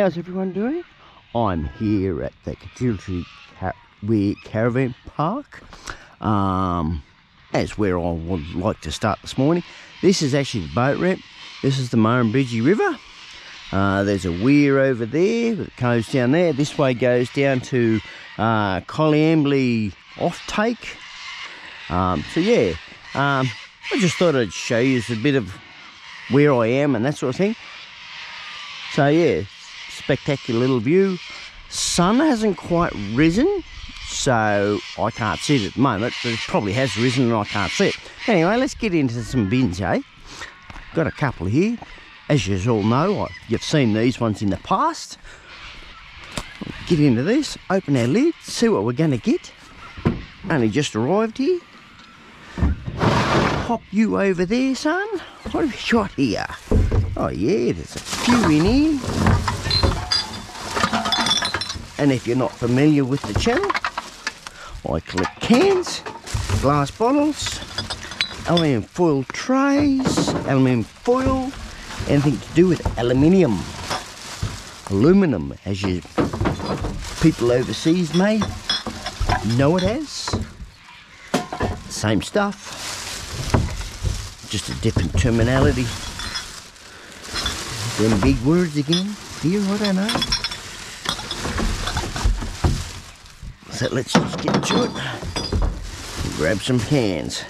How's everyone doing? I'm here at the Kajilchi Car Caravan Park. Um, that's where I would like to start this morning. This is actually the boat ramp. This is the Murrumbidgee River. Uh, there's a weir over there that goes down there. This way goes down to uh, Coleambally offtake. Um, so yeah, um, I just thought I'd show you a bit of where I am and that sort of thing. So yeah, spectacular little view. Sun hasn't quite risen, so I can't see it at the moment, but it probably has risen and I can't see it. Anyway, let's get into some bins, eh? Got a couple here. As you all know, you've seen these ones in the past. Get into this, open our lid, see what we're going to get. Only just arrived here. Pop you over there, son. What have you got here? Oh yeah, there's a few in here. And if you're not familiar with the channel, I collect cans, glass bottles, aluminium foil trays, aluminium foil, anything to do with aluminium. Aluminum, as you people overseas may know it as. Same stuff, just a different terminology. Them big words again. Here, I don't know. So let's just get to it. Grab some cans.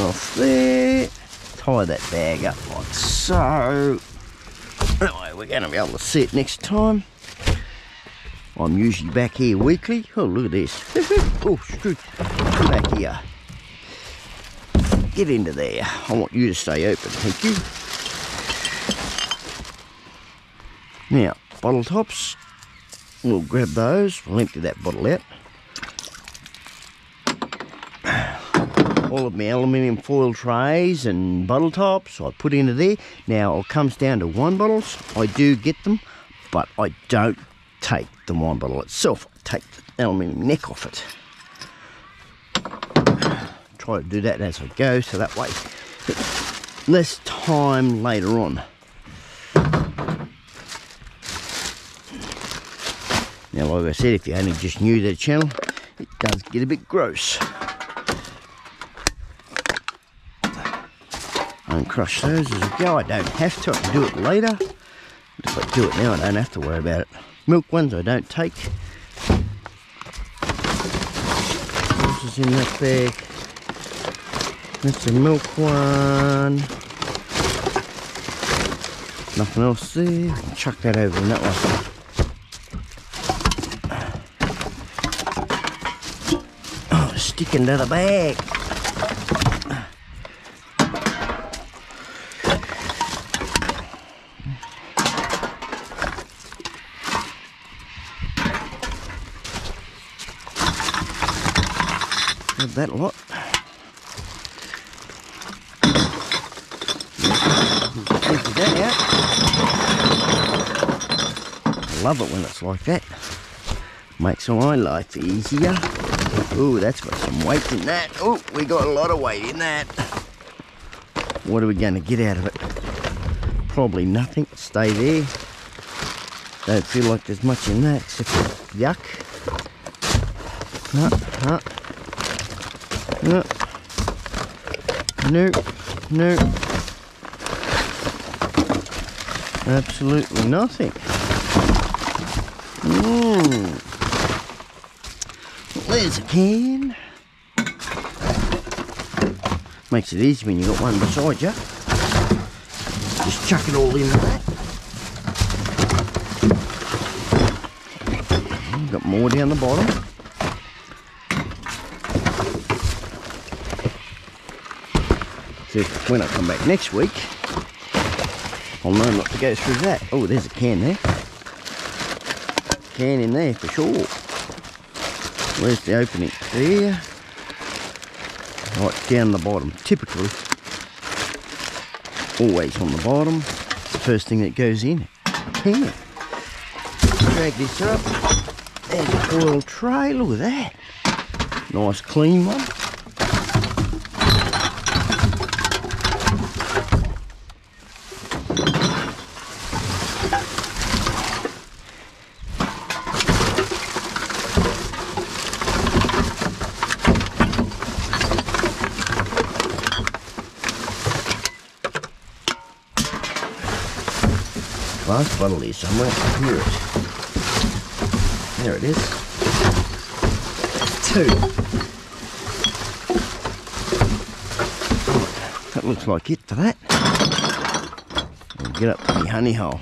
off there. Tie that bag up like so. Anyway, we're going to be able to see it next time. I'm usually back here weekly. Oh, look at this. oh. Come back here. Get into there. I want you to stay open, thank you. Now, bottle tops. We'll grab those. We'll empty that bottle out. all of my aluminium foil trays and bottle tops I put into there. Now it comes down to wine bottles. I do get them, but I don't take the wine bottle itself. I take the aluminium neck off it. Try to do that as I go, so that way less time later on. Now, like I said, if you only just new to the channel, it does get a bit gross. uncrush those as I go. I don't have to, I can do it later. But if I do it now, I don't have to worry about it. Milk ones I don't take. This is in that bag. A milk one. Nothing else there. Chuck that over in that one. Oh, stick into the bag. that lot. that out. I love it when it's like that. Makes my life easier. Oh, that's got some weight in that. Oh, we got a lot of weight in that. What are we going to get out of it? Probably nothing. Stay there. Don't feel like there's much in that except yuck. No, no. No. No. No. Absolutely nothing. Mmm. There's a can. Makes it easy when you got one beside you. Just chuck it all into that. Got more down the bottom. So when I come back next week, I'll know not to go through that. Oh, there's a can there. Can in there for sure. Where's the opening? There. Right down the bottom. Typically, always on the bottom. The first thing that goes in. Can. Drag this up. There's a oil tray. Look at that. Nice clean one. Here somewhere. Here it. There it is. Two. That looks like it for that. I'll get up to the honey hole.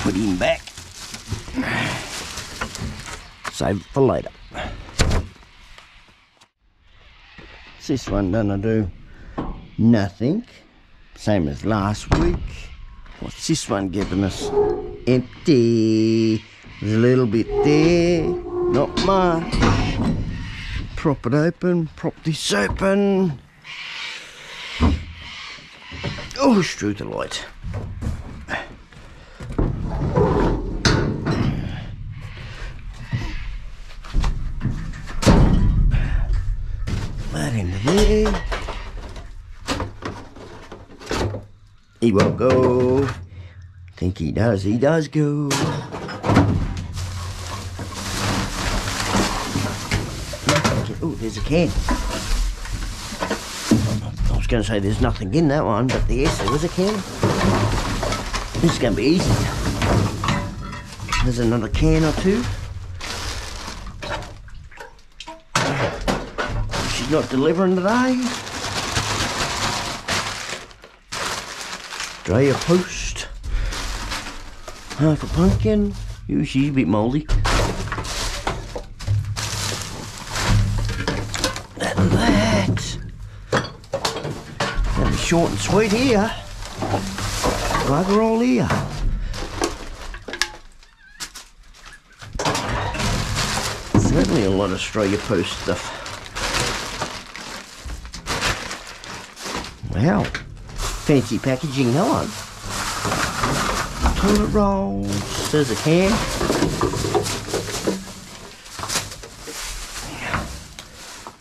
Put him back. Save it for later. This one gonna do nothing. Same as last week. What's this one giving us? Empty. There's a little bit there. Not much. Prop it open. Prop this open. Oh, through the light. That into there. He won't go. Think he does. He does go. Oh, there's a can. I was going to say there's nothing in that one, but yes, there was a can. This is going to be easy. There's another can or two. She's not delivering today. Australia Post. Half a pumpkin. She's a bit mouldy. And that. That'll be short and sweet here. Bugger all here. Certainly a lot of Australia Post stuff. Wow. Fancy packaging, hello. Toilet rolls. There's a can.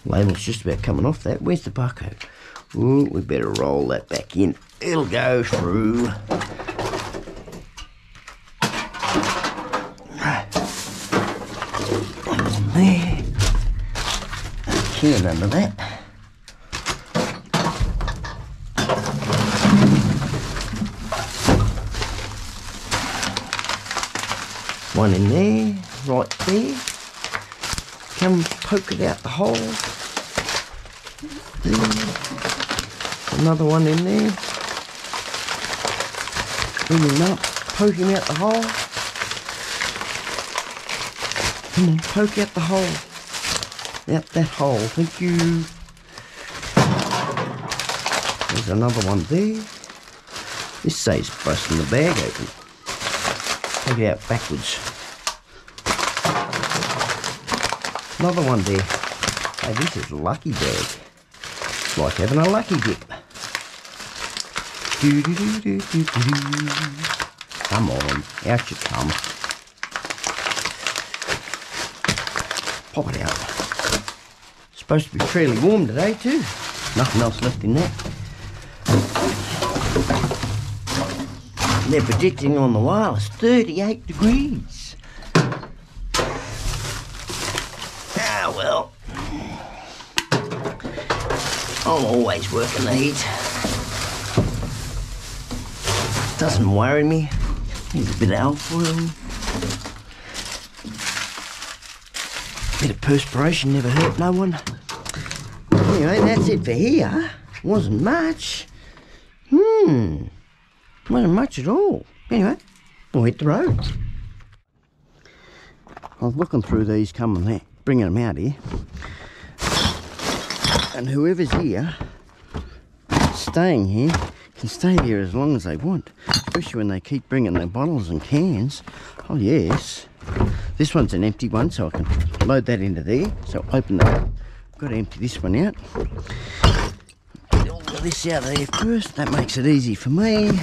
Label's just about coming off that. Where's the barcode? Ooh, we better roll that back in. It'll go through. There. Can under that. One in there, right there. Come poke it out the hole. Another one in there. Bring him up, him out the hole. Come on, poke out the hole. Out that hole, thank you. There's another one there. This saves busting the bag open. Take it out backwards. Another one there. Hey, this is lucky bag. It's like having a lucky dip. Do, do, do, do, do, do. Come on, out you come. Pop it out. supposed to be fairly warm today too. Nothing else left in that. They're predicting on the wireless 38 degrees. Ah, well. I'm always working the heat. Doesn't worry me. Need a bit of alfoil. Bit of perspiration never hurt no one. Anyway, that's it for here. Wasn't much. Hmm. Wasn't much at all. Anyway, we'll hit the road. I was looking through these coming there, bringing them out here. And whoever's here, staying here, can stay here as long as they want. Especially when they keep bringing their bottles and cans. Oh yes. This one's an empty one, so I can load that into there. So open that. Got to empty this one out. Get all of this out of there first. That makes it easy for me.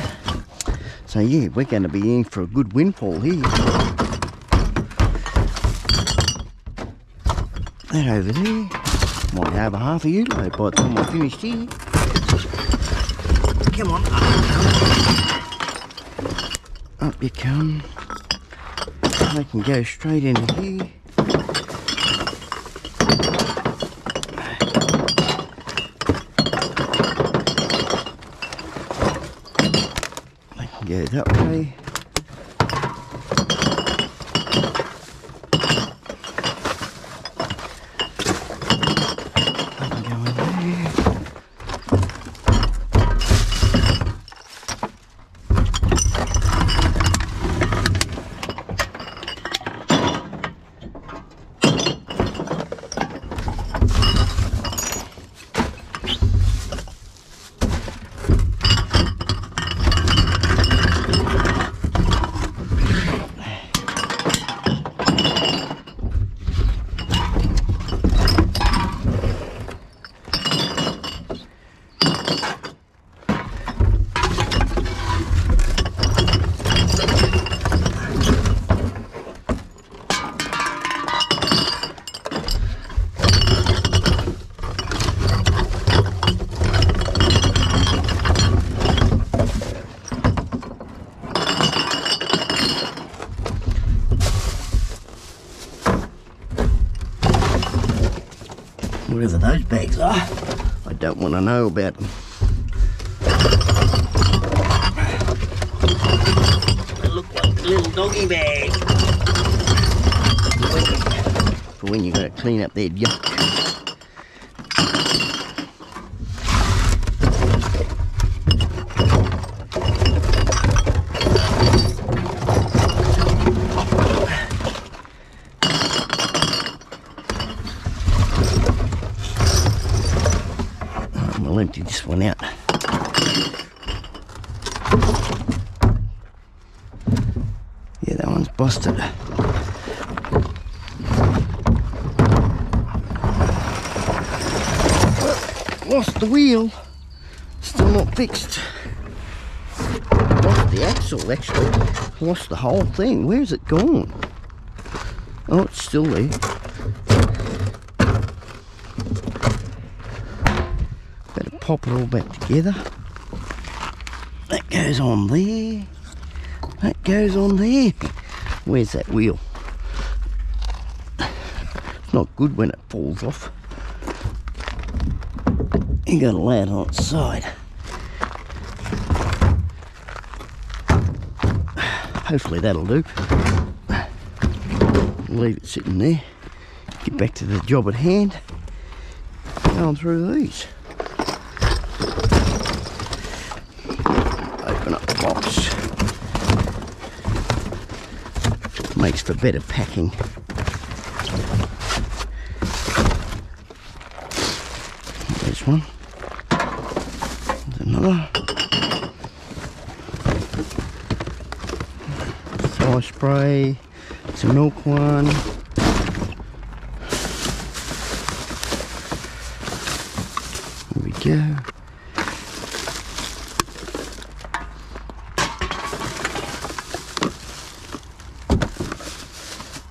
So yeah, we're going to be in for a good windfall here. That over there. Might have a half a euro by the time I finished here. Come on, up, up you come. I can go straight in here. I can go that way. One going there. Whatever those bags are, I don't want to know about them. Look like little doggy bags. For when you're going to clean up their yuck. Right, we'll empty this one out. Yeah, Lost the wheel. Still not fixed. Lost the axle, actually. Lost the whole thing. Where's it gone? Oh, it's still there. Better pop it all back together. That goes on there. That goes on there. Where's that wheel? It's not good when it falls off. You gotta lay it on its side. Hopefully that'll do. Leave it sitting there. Get back to the job at hand. Going through these. Open up the box. Makes for better packing. There's one. There's another. Spray. It's a milk one. Here we go.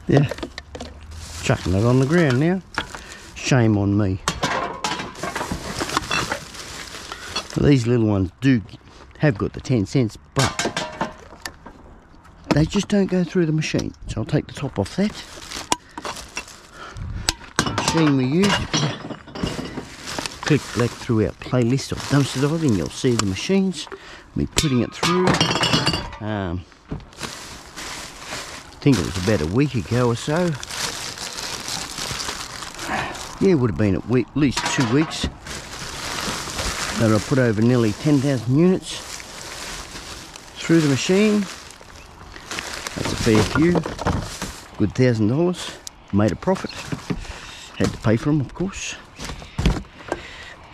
Yeah. Chucking it on the ground now. Shame on me. These little ones do have got the 10 cents, but they just don't go through the machine. So I'll take the top off that. The machine we use, you click back through our playlist of dumpster diving, you'll see the machines, me putting it through. Um, I think it was about a week ago or so. Yeah, it would have been at week, least two weeks that I put over nearly 10,000 units through the machine. That's a fair few. Good thousand dollars. Made a profit. Had to pay for them, of course.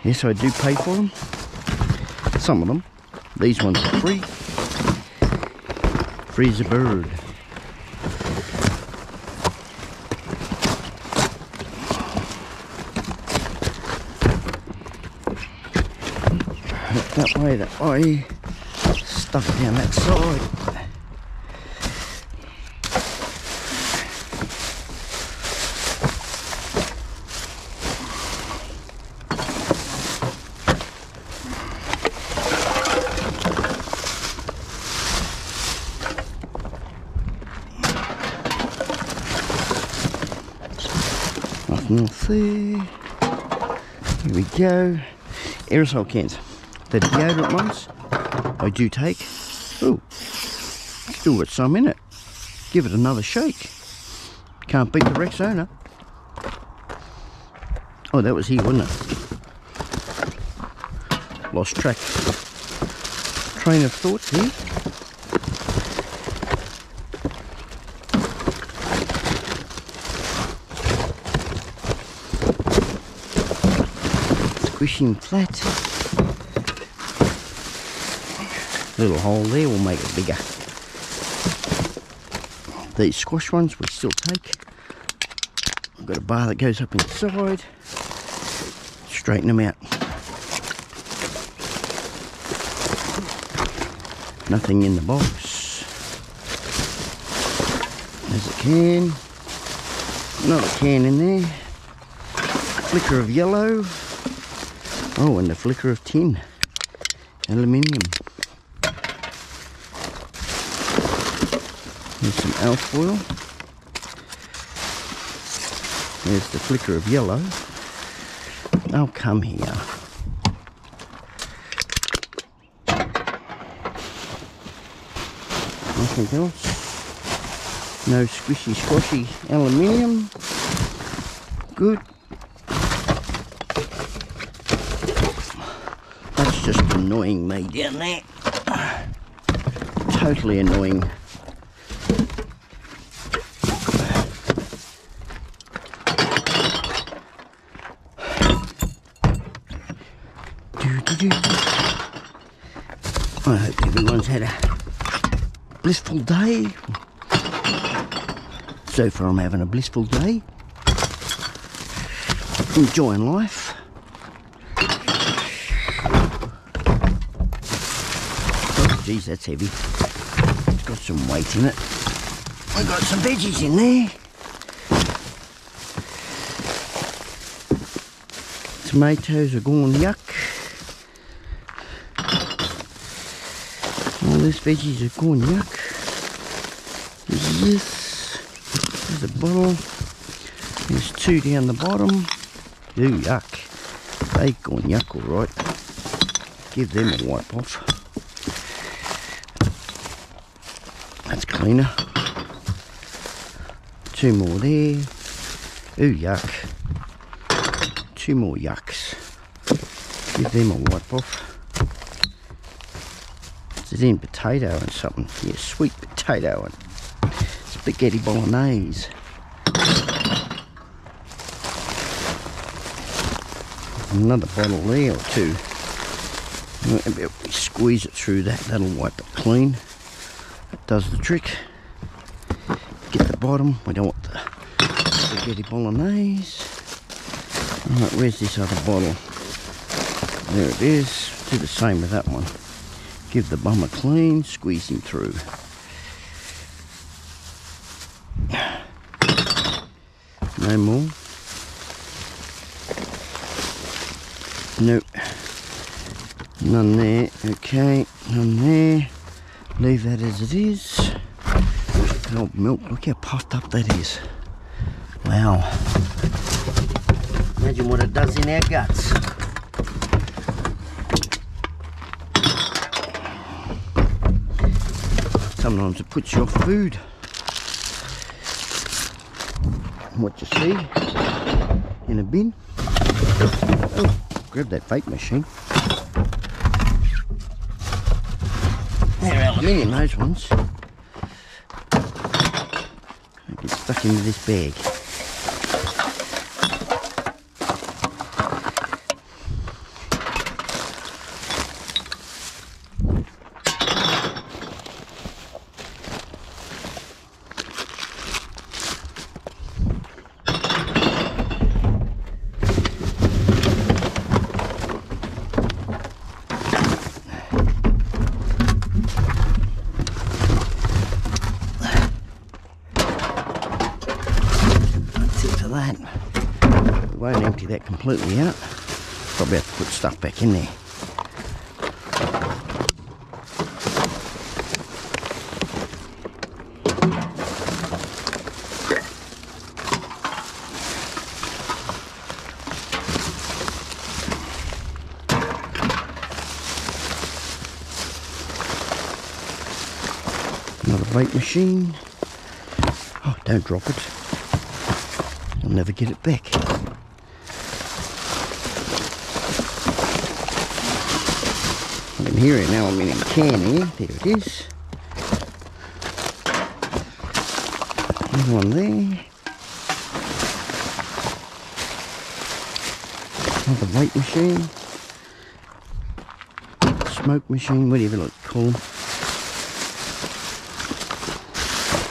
Yes, I do pay for them. Some of them. These ones are free. Free as a bird. That way, that way. Stuff down that side. Nothing else there. Here we go. Aerosol cans. The deodorant ones I do take. Ooh, Still got some in it. Give it another shake. Can't beat the Rexona. Oh, that was here, wasn't it? Lost track. Train of thought here. Squishing flat. Little hole there will make it bigger. These squash ones we still take. I've got a bar that goes up inside. Straighten them out. Nothing in the box. There's a can. Another can in there. Flicker of yellow. Oh, and the flicker of tin. Aluminium. There's some alfoil. There's the flicker of yellow. Oh, come here. Nothing else. No squishy squashy aluminium. Good. That's just annoying me down there. Totally annoying. I hope everyone's had a blissful day. So far I'm having a blissful day. Enjoying life. Oh, geez, that's heavy. It's got some weight in it. I got some veggies in there. Tomatoes are gone yuck. This veggies are gone yuck. There's a bottle. There's two down the bottom. Ooh, yuck. They yuck alright. Give them a wipe off. That's cleaner. Two more there. Ooh, yuck. Two more yucks. Give them a wipe off. It's in potato and something. Yeah, sweet potato and spaghetti bolognese. Another bottle there or two. Maybe if we squeeze it through that, that'll wipe it clean. It does the trick. Get the bottom. We don't want the spaghetti bolognese. Alright, where's this other bottle? There it is. Do the same with that one. Give the bum a clean, squeeze him through. No more. Nope. None there. Okay, none there. Leave that as it is. Milk. Look how puffed up that is. Wow. Imagine what it does in our guts. Sometimes it puts you off food. What you see in a bin. Oh, grab that vape machine. They're aluminium, those ones. They get stuck into this bag. That's it for that. We won't completely. Probably have to put stuff back in there. Another weight machine. Oh, don't drop it. You'll never get it back. I can hear it now. I'm in a can here. There it is. Another one there. Another weight machine. Smoke machine, whatever you like call.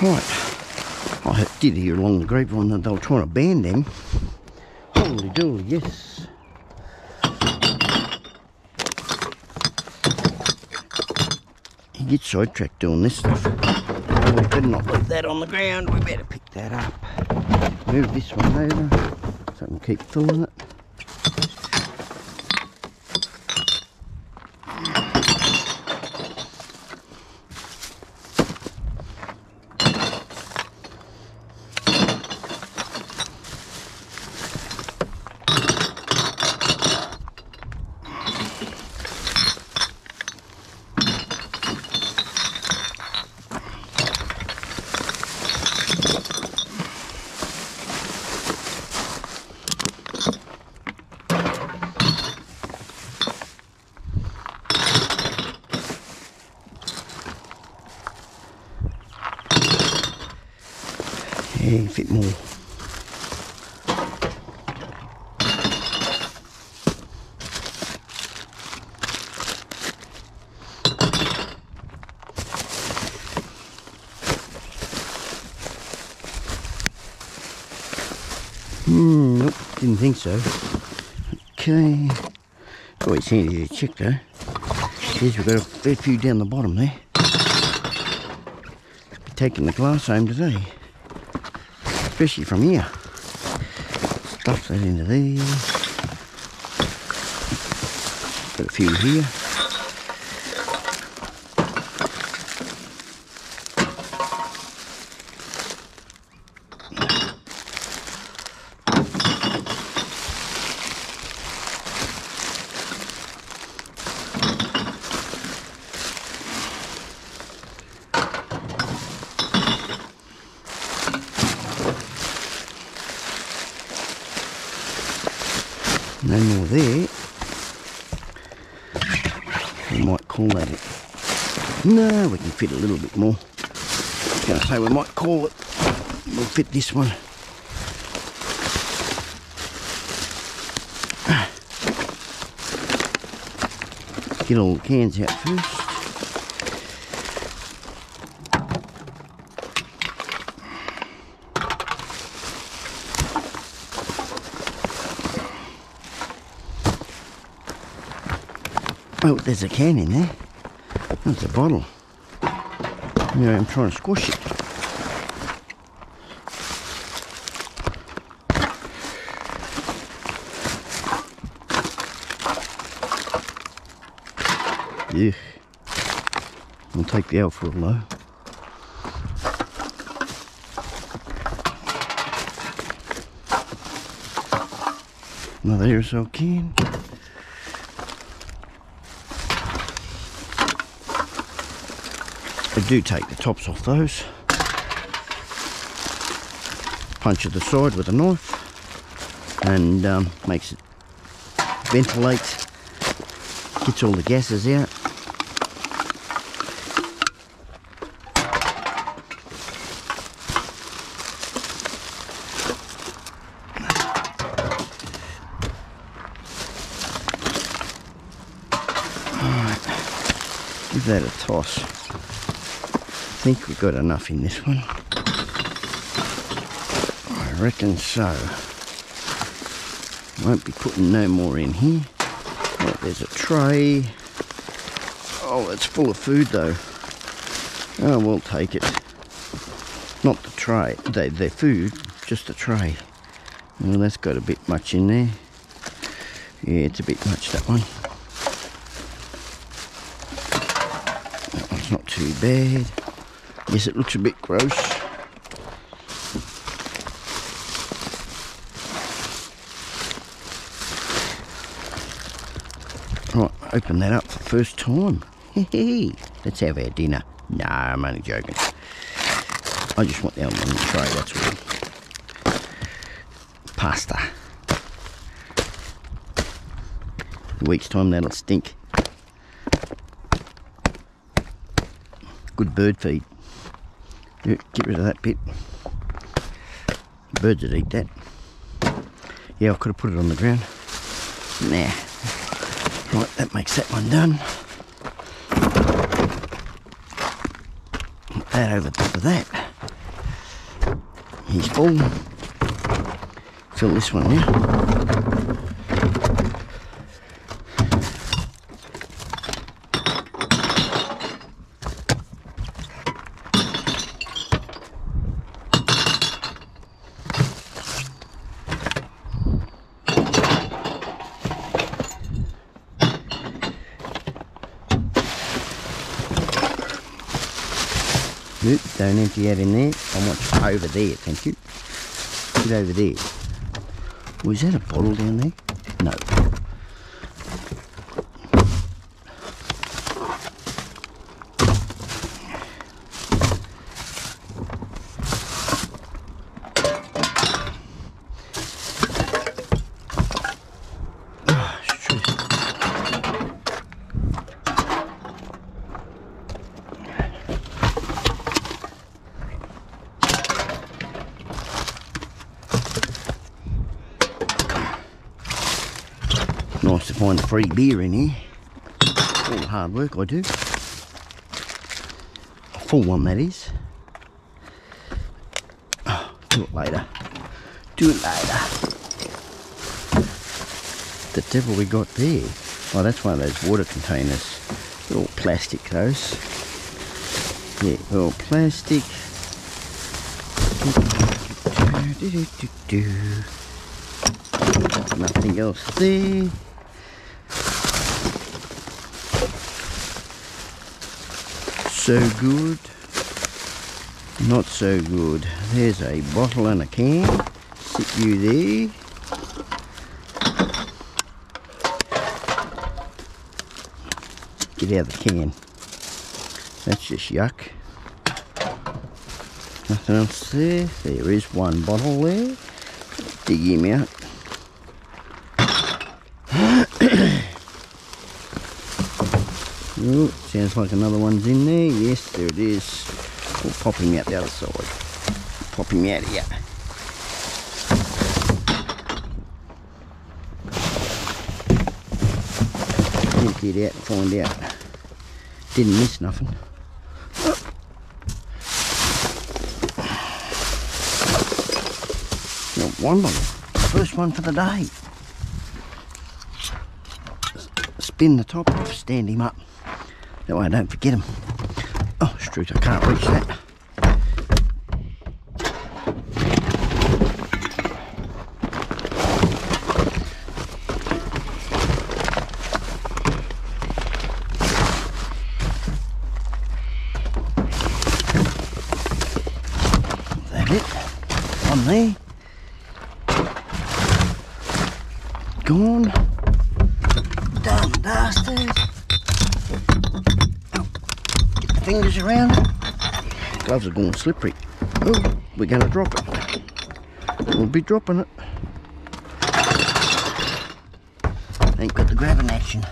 Right. I did hear along the grapevine that they were trying to ban them. Holy dooly, yes. Get sidetracked doing this stuff. Oh, we better not leave that on the ground. We better pick that up. Move this one over so I can keep filling it. Yeah, a bit more. Hmm, nope, didn't think so. Okay. Handy to check though. Says we've got a fair few down the bottom there. Taking the glass home today especially from here. Stuff that into there. Got a few here. No more there. We might call that it. No, we can fit a little bit more. I was say we might call it. We'll fit this one. Get all the cans out first. Oh, there's a can in there. That's a bottle. Yeah, I'm trying to squash it. Yeah. I'll take the alpha low. Another aerosol can. I do take the tops off those. Punch at the side with a knife and um, makes it ventilate, gets all the gases out. Give that a toss think we've got enough in this one. I reckon so. Won't be putting no more in here. Oh, there's a tray. Oh, it's full of food though. Oh, we'll take it. Not the tray, they, they're food, just the tray. Well, that's got a bit much in there. Yeah, it's a bit much, that one. That one's not too bad. Yes, it looks a bit gross. Right, open that up for the first time. Let's have our dinner. No, I'm only joking. I just want the other one in the tray, that's all. Pasta. A week's time that'll stink. Good bird feed. Get rid of that bit. Birds would eat that. Yeah, I could have put it on the ground. Nah. Right, that makes that one done. Put that over top of that. He's full. Fill this one now. Nope, empty that in there. I want over there, thank you. Get over there. Was that a bottle down there? No. Ah, shoot. Nice to find free beer in here. All the hard work I do. A full one that is. Oh, do it later. Do it later. The devil we got there. Oh, that's one of those water containers. They're all plastic, those. Yeah, they're all plastic. Nothing else there. So good. Not so good. There's a bottle and a can. Sit you there. Get out of the can. That's just yuck. Nothing else there. There is one bottle there. Dig him out. Oh, sounds like another one's in there. Yes, there it is. We'll pop him out the other side. Pop him out here. It out and find out. Didn't miss nothing. Not one bottle. First one for the day. Spin the top off, stand him up. That way I don't forget him. Oh, Stroot, I can't reach. That going slippery. Oh, we're going to drop it. We'll be dropping it. Ain't got the grabbing action.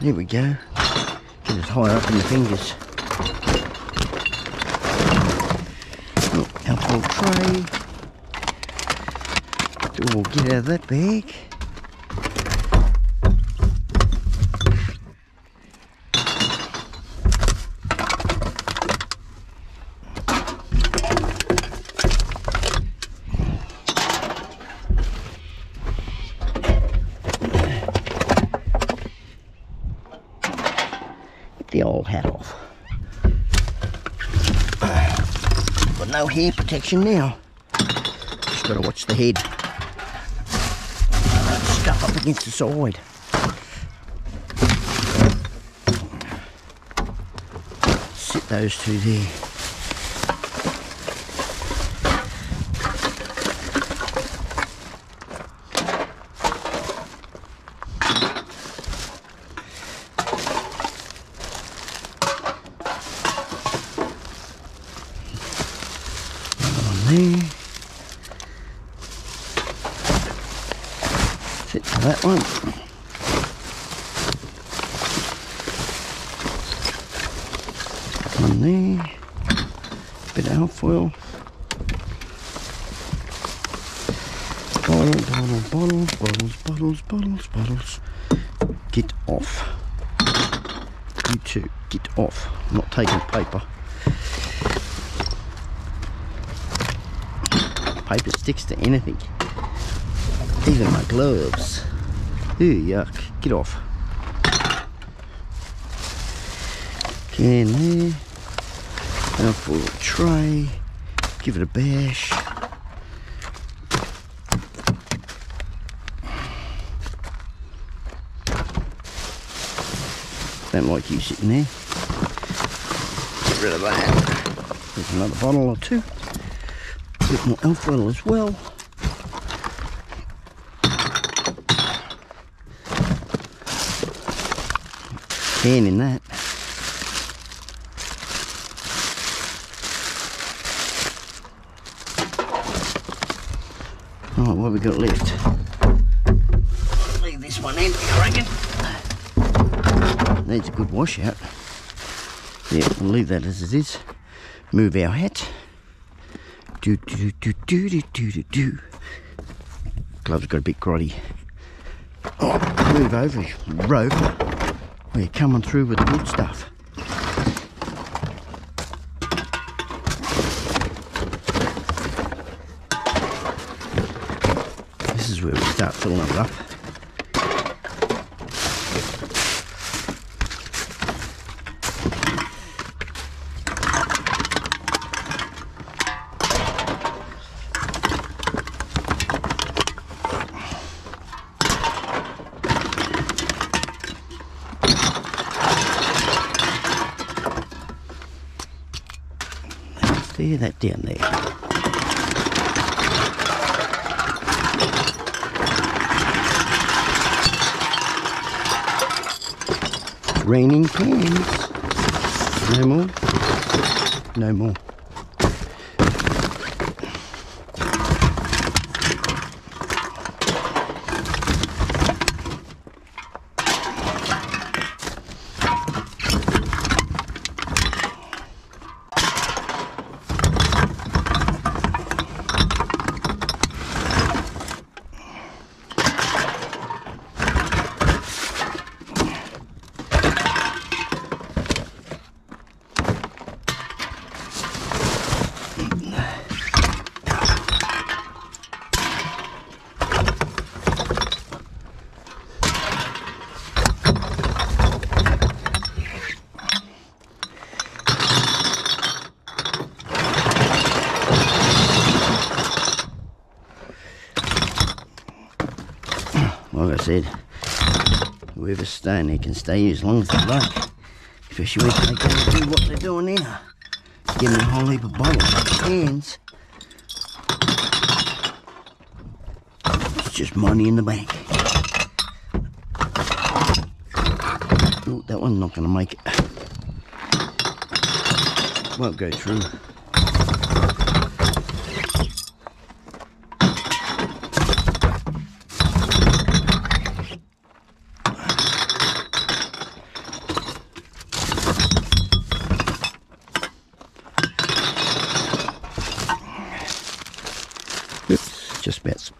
There we go. Get it high up in the fingers. Oh, alcohol tray. We'll get out of that bag. Get the old hat off. Protection now. Just gotta watch the head. Stuff up against the side. Sit those two there. me. That's it for that one. One there. Bit of alfoil. Bottle, bottle, bottle, bottles, bottles, bottles, bottles. Get off. You two, get off. I'm not taking paper. Paper sticks to anything. Even my gloves. Ew, yuck. Get off. Can there. For a tray. Give it a bash. Don't like you sitting there. Get rid of that. There's another bottle or two. A bit more alfoil as well. Can in that. Oh, what have we got left? Leave this one empty, I reckon. Needs a good washout. Yeah, we'll leave that as it is. Move our hat. Do do do do do do do do. Gloves got a bit grotty. Oh, move over, rope. We're coming through with the good stuff. This is where we start filling it up. There, that down there. Raining cans. No more. No more. Like I said, whoever's staying there can stay as long as they like. Especially if they go do what they're doing here. Give me a whole heap of bottles and cans. It's just money in the bank. That one's not going to make it. Won't go through.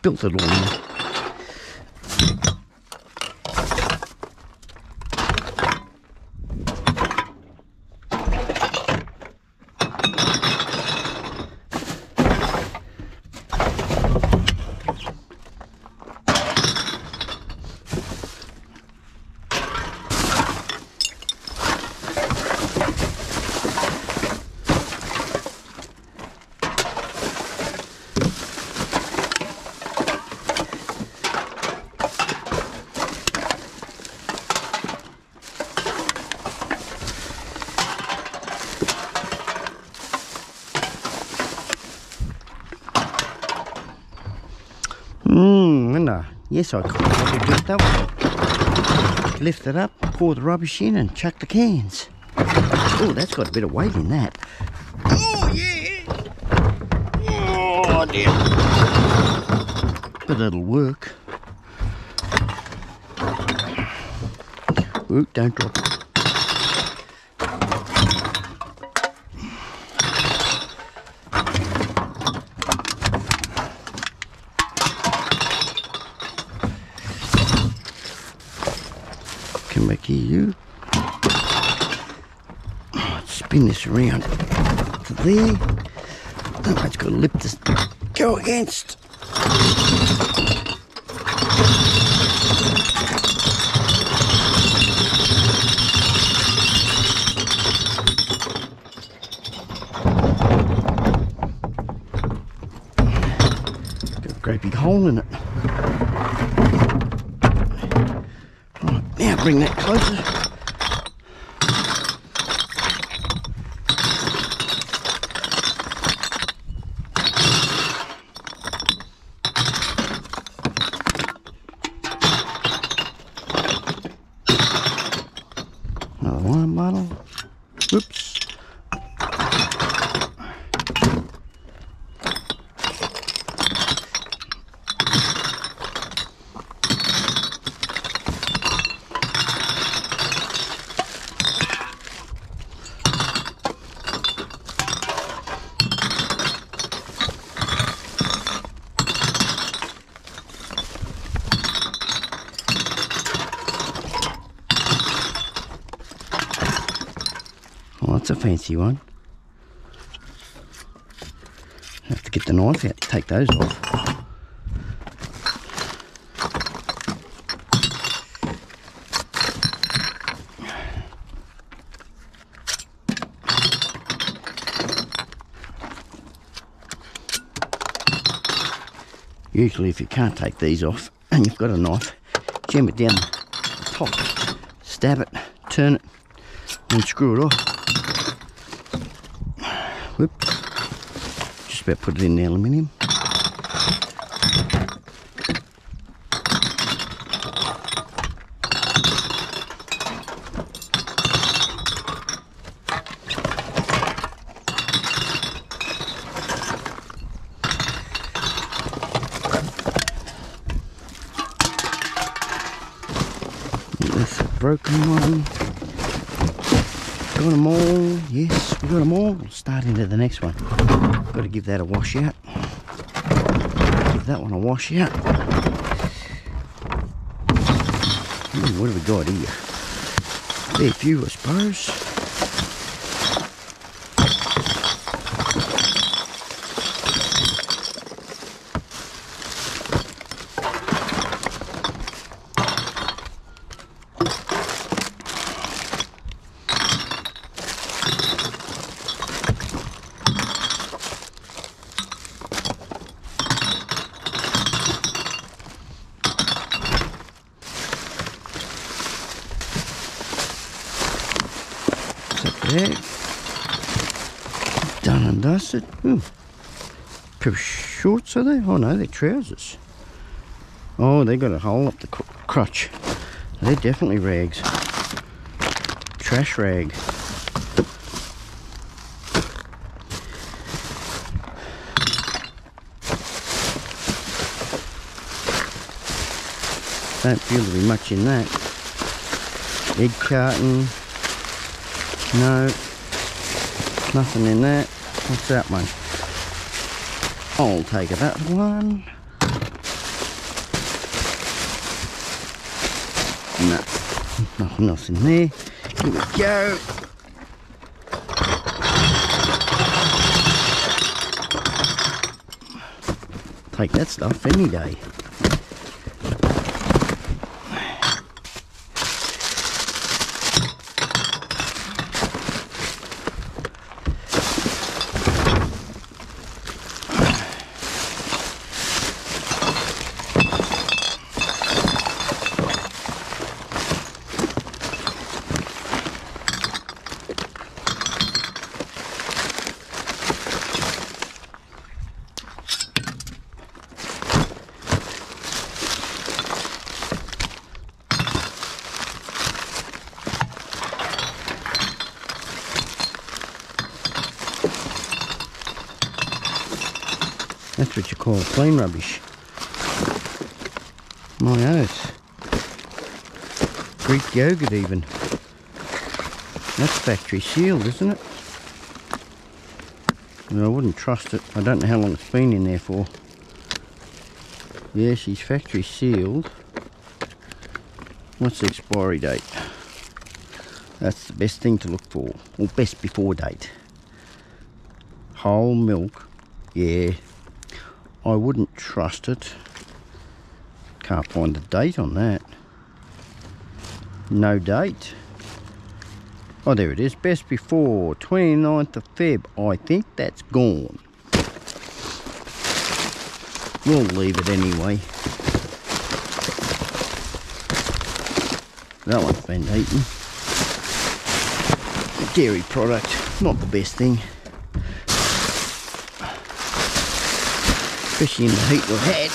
Just about spilt it so I that. Lift it up, pour the rubbish in and chuck the cans. Oh, that's got a bit of weight in that. Oh, yeah! Oh, dear. But it'll work. Ooh, don't drop it. There. It's got a lip to go against. A great big hole in it. Right, now bring that closer. Another wine bottle. Oops. Well, that's a fancy one. Have to get the knife out to take those off. Usually if you can't take these off and you've got a knife, jam it down the top, stab it, turn it, and screw it off. Whoops. Just about put it in the aluminium. That's a broken one. Got them all. Yes, we got them all. Start into the next one. Got to give that a wash out. Give that one a wash out. Ooh, what have we got here? Fair few, I suppose. Set there. Done and dusted. Ooh. Pair of shorts are they? Oh no, they're trousers. Oh, they got a hole up the cr- crotch. They're definitely rags. Trash rag. Don't feel to be much in that. Egg carton. No. Nothing in that. What's that one? I'll take that one. No. Nothing else in there. Here we go. Take that stuff any day. Clean rubbish. My oath. Greek yogurt even. That's factory sealed, isn't it? I wouldn't trust it. I don't know how long it's been in there for. Yeah, she's factory sealed. What's the expiry date? That's the best thing to look for. Or best before date. Whole milk. Yeah. I wouldn't trust it. Can't find the date on that. No date. Oh, there it is. Best before 29th of Feb. I think that's gone. We'll leave it anyway. That one's been eaten. Dairy product, not the best thing. Especially in the heat we've had.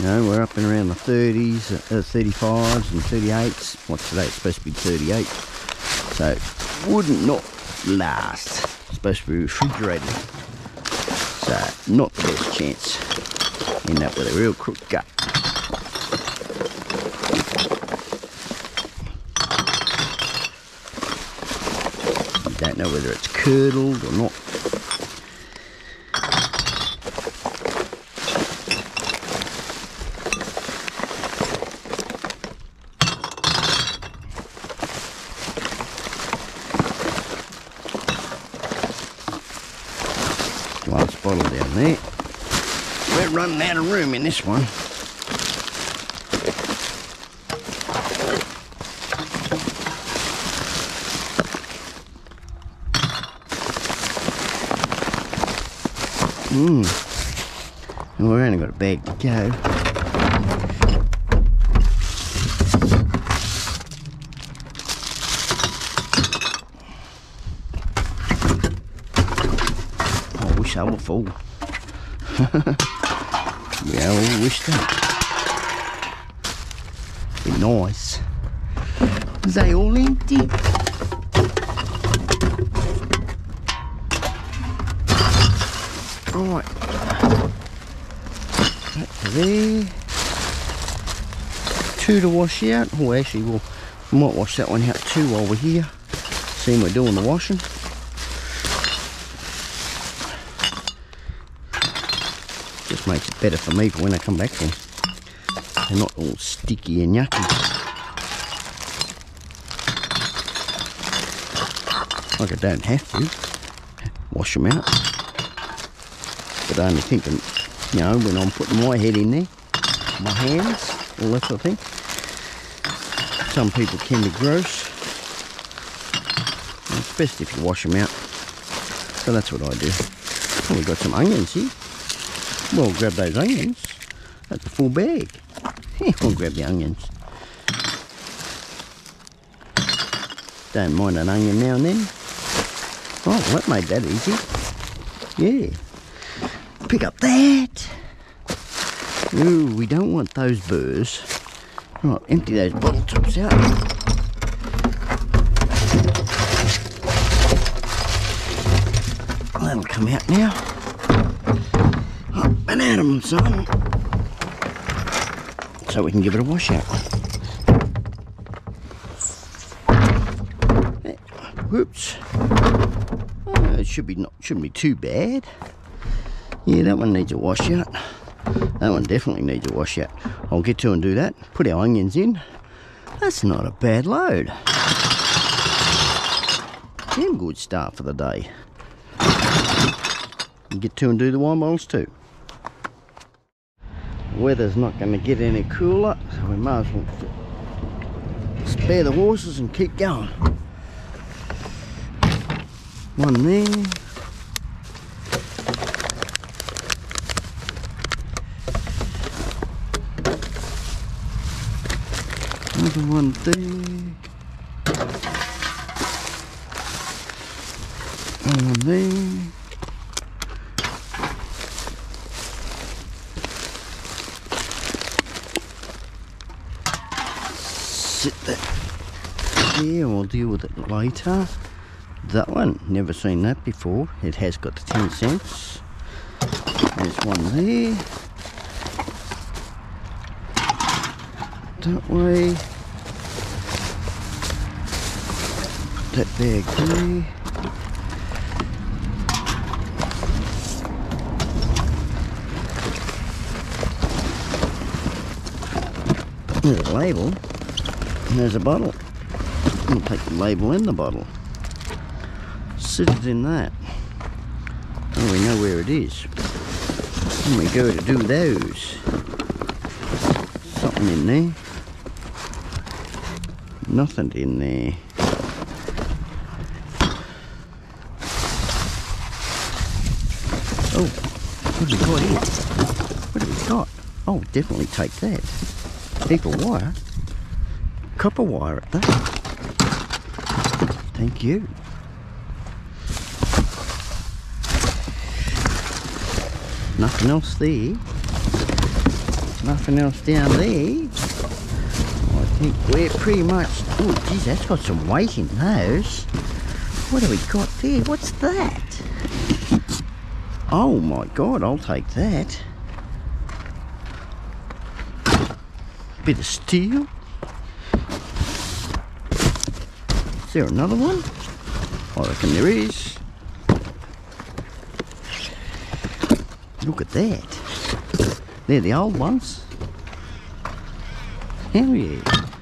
You know, we're up and around the 30s, uh, 35s and 38s. What's today? It's supposed to be 38. So, wouldn't not last. It's supposed to be refrigerated. So, not the best chance. End up with a real crook gut. Don't know whether it's curdled or not. Last bottle down there. We're running out of room in this one. Mmm. We've only got a bag to go. I wish I were full. we all wish that. Be nice. They all empty. Right. That's there. Two to wash out. Oh, actually, we'll might wash that one out too while we're here. Seeing we're doing the washing. Just makes it better for me for when I come back from. They're not all sticky and yucky. Like I don't have to wash them out. I only think, you know, when I'm putting my head in there, my hands, all that sort of thing. Some people can be gross. It's best if you wash them out. So that's what I do. Oh, we've got some onions here. Well, grab those onions. That's a full bag. we'll grab the onions. Don't mind an onion now and then. Oh, that made that easy. Yeah. Pick up that. Ooh, we don't want those burrs. Right, empty those bottle tops out. That'll come out now. Oh, banana them, son. So we can give it a wash out. Eh, Whoops. Oh, it should be not shouldn't be too bad. Yeah, that one needs a wash out. That one definitely needs a wash out. I'll get to and do that. Put our onions in. That's not a bad load. Damn good start for the day. Get to and do the wine bottles too. Weather's not going to get any cooler, so we might as well spare the horses and keep going. One there. One there. One. Sit there. Yeah, we'll deal with it later. That one, never seen that before. It has got the 10 cents. There's one there. that way. That bag there. There's a label. And there's a bottle. I'll take the label in the bottle. Sit it in that. Oh, we know where it is. And we go to do those. Something in there. Nothing in there. Oh, what have we got here? What have we got? Oh, definitely take that. Heap of wire. Copper wire at that. Thank you. Nothing else there. Nothing else down there. I think we're pretty much... Oh, geez, that's got some weight in those. What have we got there? What's that? Oh my god, I'll take that. Bit of steel. Is there another one? I reckon there is. Look at that. They're the old ones. Hell yeah.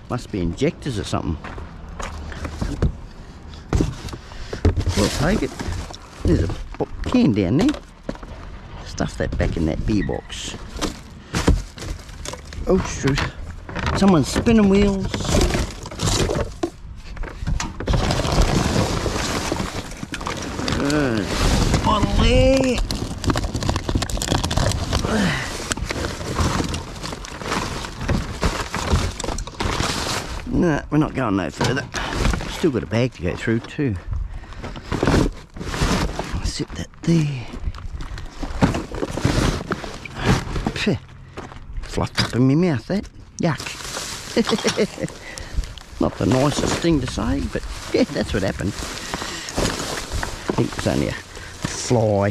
Must be injectors or something. We'll take it. There's a can down there. Stuff that back in that beer box. Oh shoot. Someone's spinning wheels. Good. Bottle there. We're not going no further. Still got a bag to go through too. Sit that there. Fluffed up in my mouth that. Yuck. not the nicest thing to say, but yeah, that's what happened. I think it's only a fly.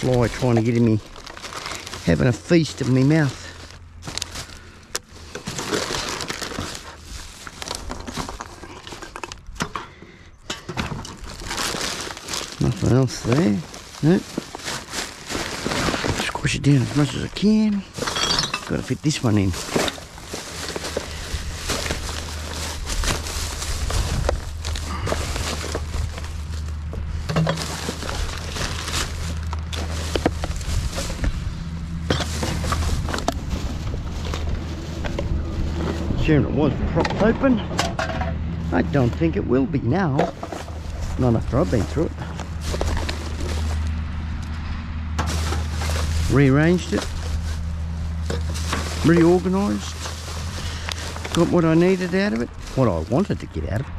Fly trying to get in me having a feast in my mouth. Nothing else there. Nope. Squish it down as much as I can. Got to fit this one in. Assuming it was propped open. I don't think it will be now. Not after I've been through it. Rearranged it. Reorganised. Got what I needed out of it. What I wanted to get out of it.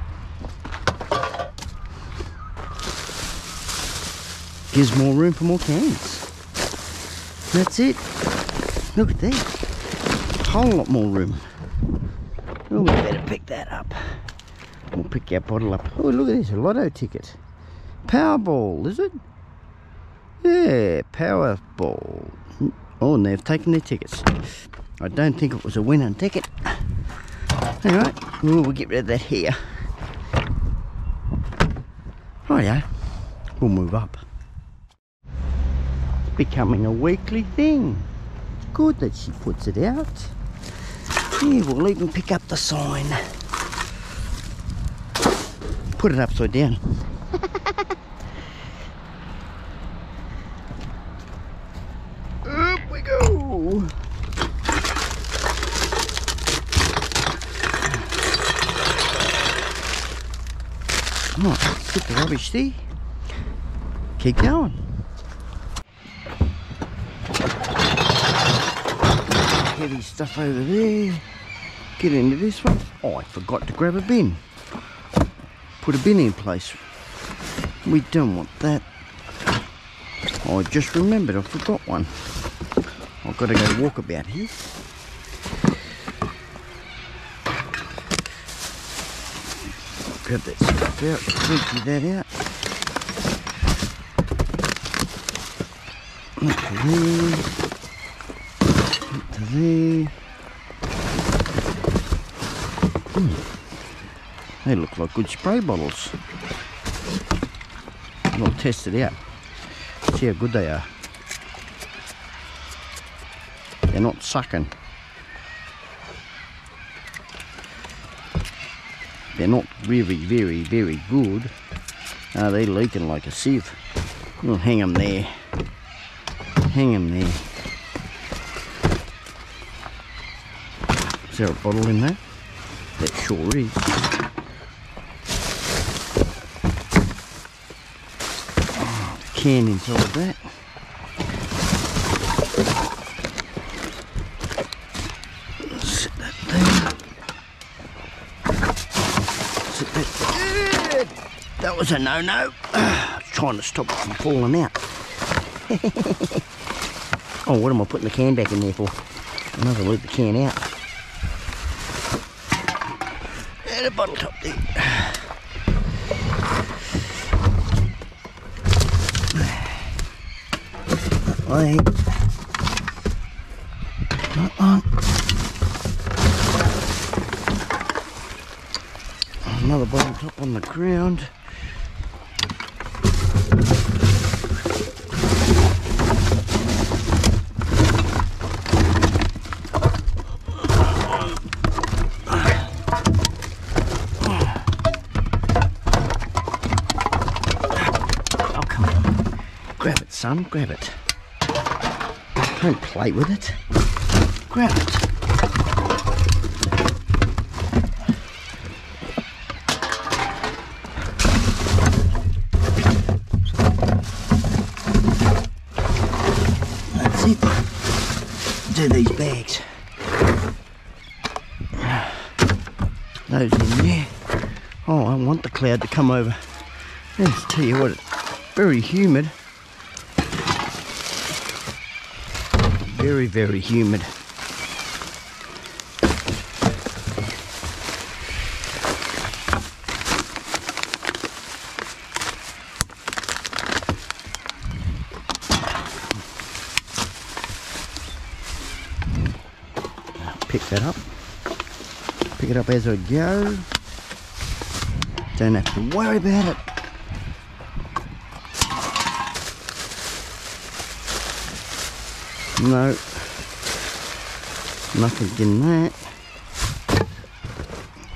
Gives more room for more cans. That's it. Look at that. A whole lot more room. Oh, we better pick that up. We'll pick our bottle up. Oh, look at this, a lotto ticket. Powerball, is it? Yeah, Powerball. Oh, and they've taken their tickets. I don't think it was a winning ticket. Alright, we'll get rid of that here. Oh yeah, we'll move up. It's becoming a weekly thing. Good that she puts it out. Yeah, we'll even pick up the sign. Put it upside down. Up we Right, put the rubbish there. Keep going. Heavy stuff over there. Get into this one. Oh, I forgot to grab a bin. Put a bin in place. We don't want that. I just remembered I forgot one. I've got to go walk about here. Grab that stuff out, empty that out. Look there. there. Hmm. They look like good spray bottles. I'll test it out. See how good they are. They're not sucking. They're not really very, very good. Uh, they're leaking like a sieve. We'll hang them there. Hang them there. Is there a bottle in there? That sure is. Oh, the can inside that. Sit that there. Sit that there. Was a no-no. Trying to stop it from falling out. oh, what am I putting the can back in there for? Another leave the can out. And a bottle top there. I uh-uh. Another bottle top on the ground. Oh, come on. Grab it, son, grab it. Don't play with it. Grab it. That's it. Do these bags. Those in there. Oh, I want the cloud to come over. Let's tell you what, it's very humid. Very, very humid. Pick that up. Pick it up as I go. Don't have to worry about it. No. Nothing in that.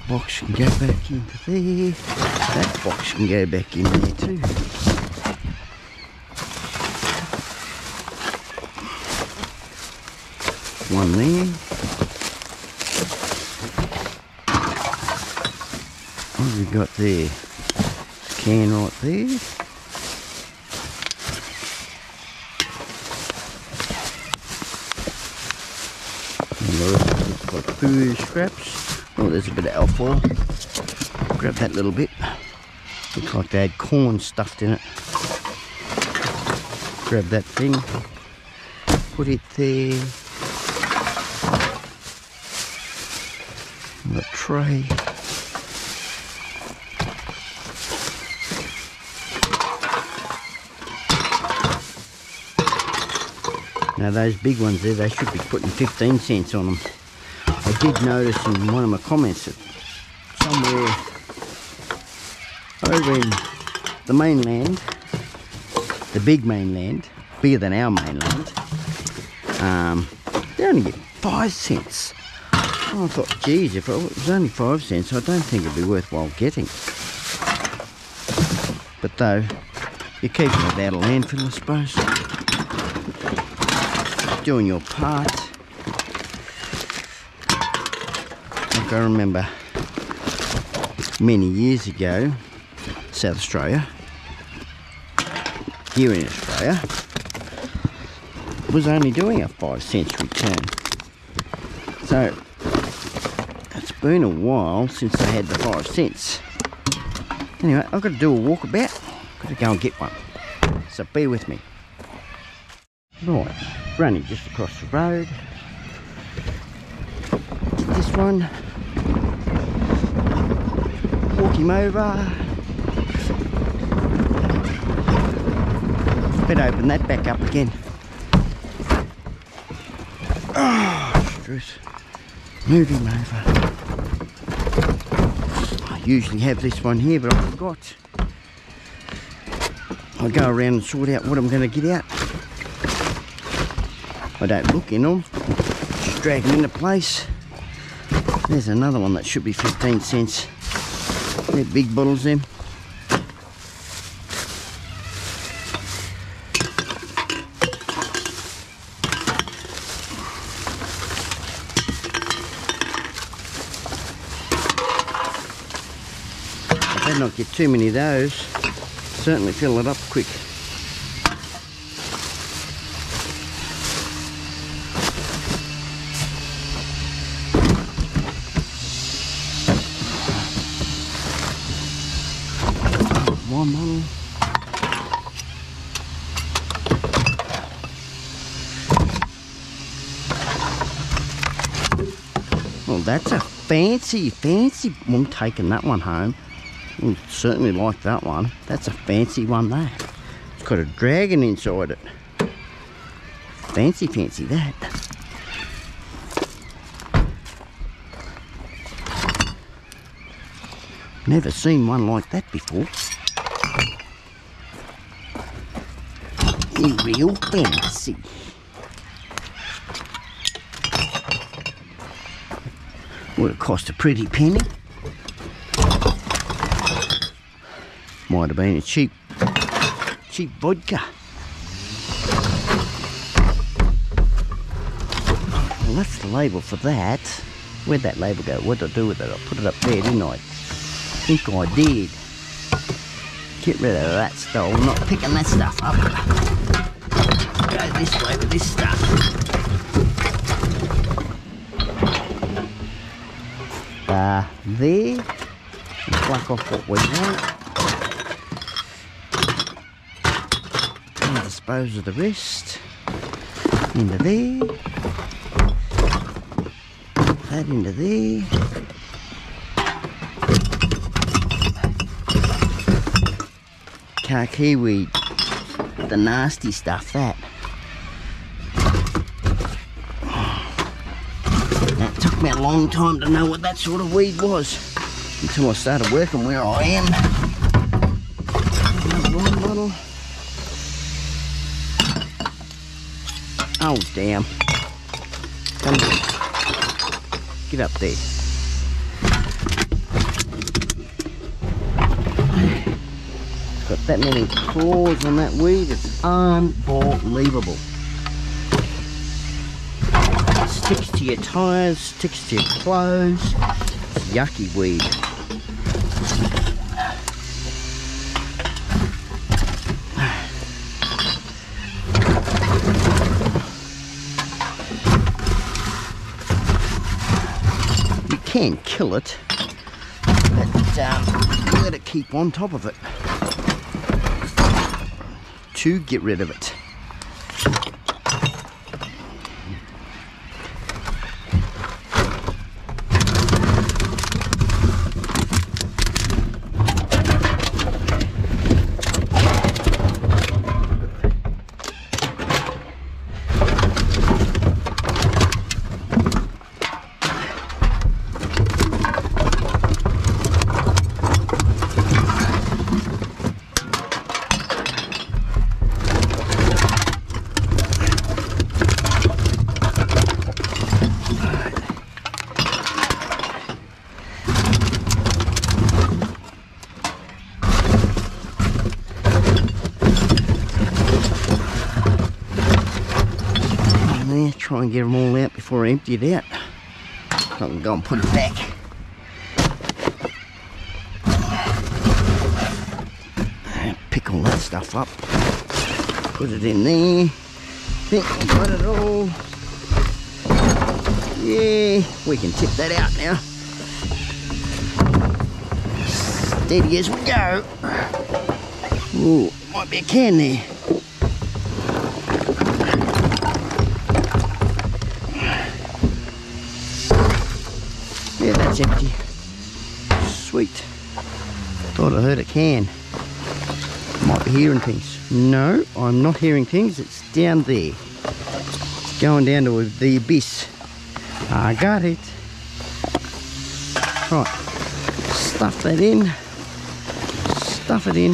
Box can go back into there. That box can go back in there too. One there. What have we got there? Can right there. And the rest poo scraps. Oh, there's a bit of alfoil. Grab that little bit. Looks like they had corn stuffed in it. Grab that thing. Put it there. On the tray. Now those big ones there, they should be putting 15 cents on them. Did notice in one of my comments that somewhere over in the mainland, the big mainland, bigger than our mainland, um, they only get five cents. I thought, geez, if it was only five cents, I don't think it'd be worthwhile getting. But though, you're keeping it out of landfill, I suppose doing your part. Like I remember many years ago, South Australia, here in Australia, was only doing a five cents return. So it's been a while since I had the five cents. Anyway, I've got to do a walkabout. Got to go and get one. So be with me. Right, running just across the road. This one. Walk him over. Better open that back up again. Ah, oh, Truth. Move him over. I usually have this one here, but I forgot. I'll go around and sort out what I'm going to get out. I don't look in them, just drag them into place. There's another one that should be 15 cents. Big bottles them. I better not get too many of those. Certainly fill it up quick. Fancy, fancy. I'm taking that one home. Mm, certainly like that one. That's a fancy one, that. It's got a dragon inside it. Fancy, fancy that. Never seen one like that before. Real fancy. Would have cost a pretty penny. Might have been a cheap, cheap vodka. Well, that's the label for that. Where'd that label go? What did I do with it? I put it up there, didn't I? I think I did. Get rid of that stuff. I'm not picking that stuff up. Go this way with this stuff. Uh, there. Pluck off what we want. And dispose of the rest. Into there. That into there. Khaki weed. The nasty stuff, that. It took me a long time to know what that sort of weed was until I started working where I am. Oh, damn. Come here. Get up there. It's Got that many claws on that weed, it's unbelievable. Sticks to your tyres, sticks to your clothes. Yucky weed. You can kill it, but um, you gotta keep on top of it to get rid of it. in there, try and get them all out before I empty out. I can go and put it back. Pick all that stuff up. Put it in there. Think got it all. Yeah, we can tip that out now. Steady as we go. Ooh, might be a can there. Thought I heard a can. Might be hearing things. No, I'm not hearing things. It's down there. It's going down to the abyss. I got it. Right, stuff that in, stuff it in,